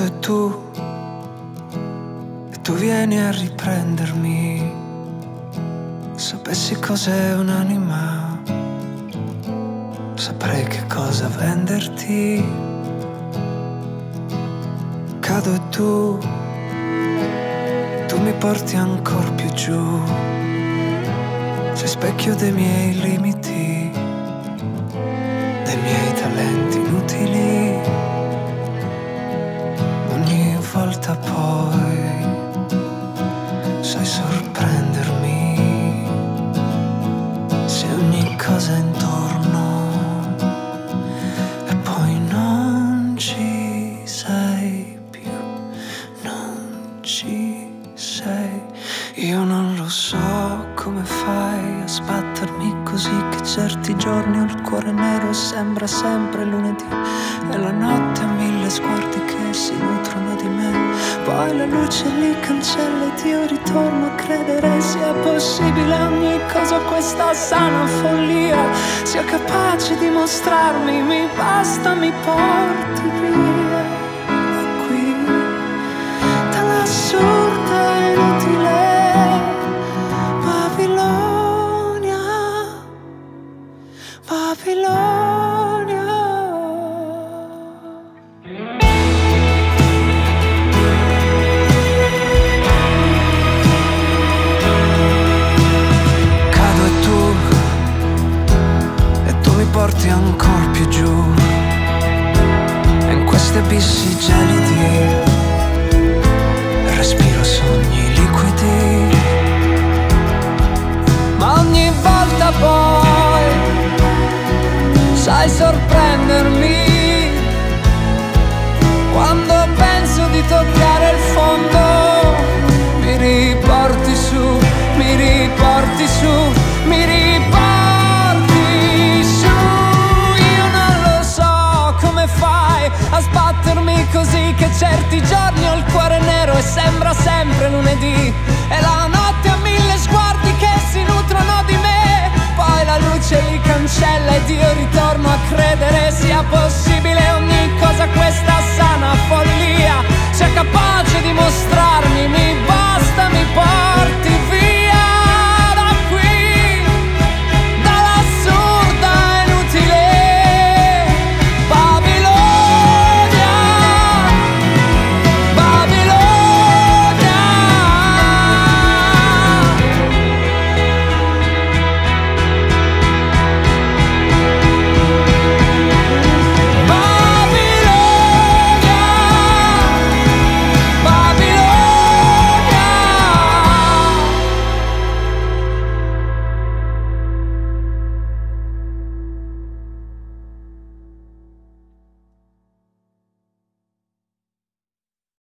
cado e tu, e tu vieni a riprendermi. Sapessi cos'è un'anima, saprei che cosa venderti. Cado e tu, tu mi porti ancora più giù. Sei specchio dei miei limiti, Io non lo so come fai a sbattermi così che certi giorni ho il cuore nero e sembra sempre lunedì. E la notte ha mille sguardi che si nutrono di me. Poi la luce li cancella ed io ritorno a credere sia possibile ogni cosa questa sana follia. Sia capace di mostrarmi mi basta mi porti via ancora più giù. In questi abissi gelidi, respiro sogni liquidi. Ma ogni volta poi sai sorprendermi che certi giorni ho il cuore nero e sembra sempre lunedì. E la notte ha mille sguardi che si nutrono di me. Poi la luce li cancella ed io ritorno a credere sia possibile ogni cosa questa sana follia sia capace di mostrare